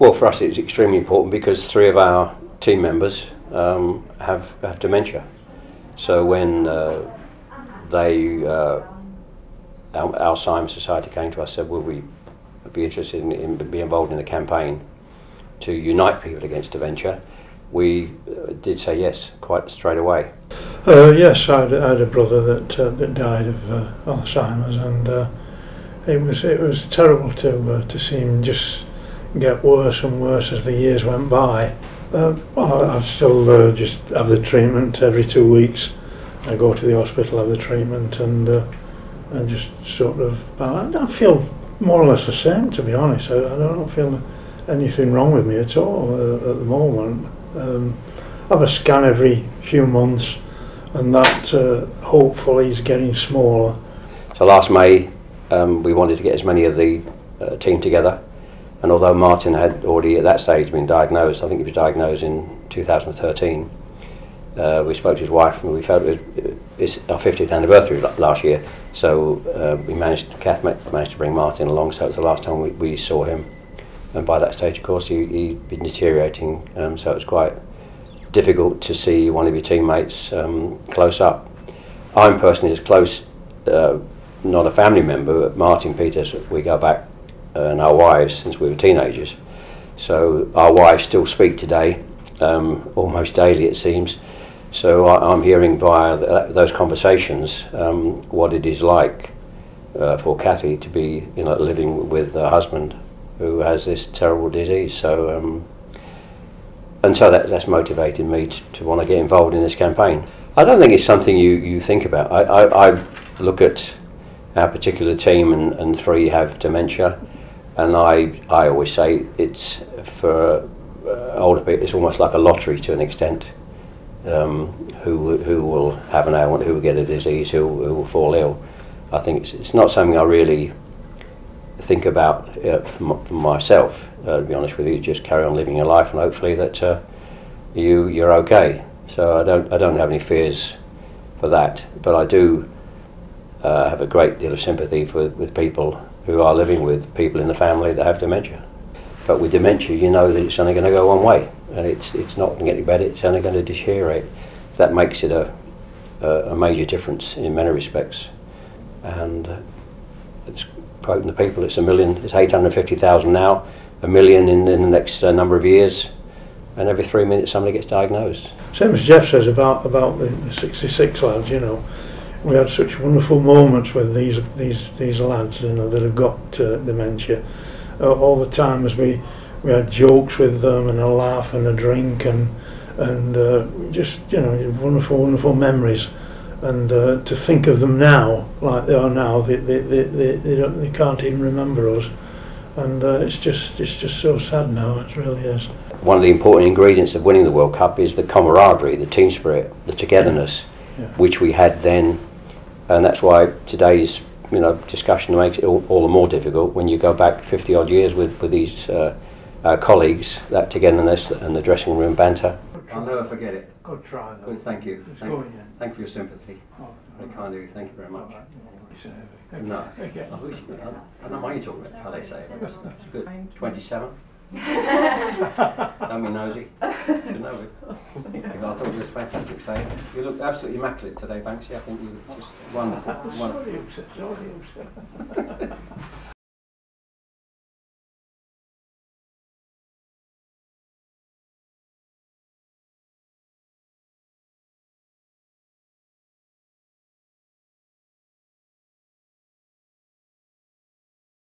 Well, for us, it's extremely important because three of our team members um, have, have dementia. So when uh, they, uh, Al- Alzheimer's Society came to us, and said, "Will we be interested in, in be involved in the campaign to unite people against dementia?" We uh, did say yes quite straight away. Uh, yes, I had, I had a brother that uh, that died of uh, Alzheimer's, and uh, it was it was terrible to to see him just get worse and worse as the years went by. Uh, well, I still uh, just have the treatment every two weeks. I go to the hospital, have the treatment, and uh, and just sort of. I, I feel more or less the same, to be honest. I, I don't feel anything wrong with me at all uh, at the moment. Um, I have a scan every few months, and that uh, hopefully is getting smaller. So last May, um, we wanted to get as many of the uh, team together. And although Martin had already at that stage been diagnosed, I think he was diagnosed in 2013, uh, we spoke to his wife and we felt it was it's our 50th anniversary last year. So uh, we managed, Kath managed to bring Martin along, so it was the last time we, we saw him. And by that stage, of course, he, he'd been deteriorating, um, so it was quite difficult to see one of your teammates um, close up. I'm personally as close, uh, not a family member, but Martin Peters, we go back and our wives since we were teenagers. So our wives still speak today, um, almost daily it seems. So I, I'm hearing via th- those conversations um, what it is like uh, for Kathy to be, you know, living with a husband who has this terrible disease. So um, and so that, that's motivated me to, to want to get involved in this campaign. I don't think it's something you, you think about. I, I, I look at our particular team and, and three have dementia and I, I always say it's for uh, older people it's almost like a lottery to an extent um, who, who will have an ailment, who will get a disease, who, who will fall ill. I think it's, it's not something I really think about uh, for, for myself, uh, to be honest with you. Just carry on living your life and hopefully that uh, you, you're okay. So I don't, I don't have any fears for that, but I do uh, have a great deal of sympathy for, with people who are living with people in the family that have dementia. But with dementia, you know that it's only going to go one way, and it's it's not going to get better. It's only going to deteriorate. That makes it a a, a major difference in many respects. And uh, it's quoting the people, it's a million. It's eight hundred fifty thousand now, a million in, in the next uh, number of years, and every three minutes somebody gets diagnosed. Same as Geoff says about about the, the 66 lads, you know, we had such wonderful moments with these these these lads, you know, that have got uh, dementia. Uh, all the time as we we had jokes with them and a laugh and a drink and and uh, just you know wonderful wonderful memories. And uh, to think of them now, like they are now, they they, they, they, they, don't, they can't even remember us, and uh, it's just it's just so sad now. It really is. One of the important ingredients of winning the World Cup is the camaraderie, the team spirit, the togetherness, Yeah. which we had then, and that's why today's you know discussion makes it all, all the more difficult when you go back 50 odd years with with these uh, uh, colleagues. That togetherness and the dressing room banter. I'll never forget it. Good try. though. Good, thank you. Thank, going in. thank you for your sympathy. Oh, Very kind of you. Thank you very much. Okay. No, Okay. I, wish, I, I don't mind you talking about how they say it. It's, it's good. 27. Don't be nosy. Should know it. Thought it was a fantastic save. You look absolutely immaculate today, Banksy. I think you look just wonderful. wonderful.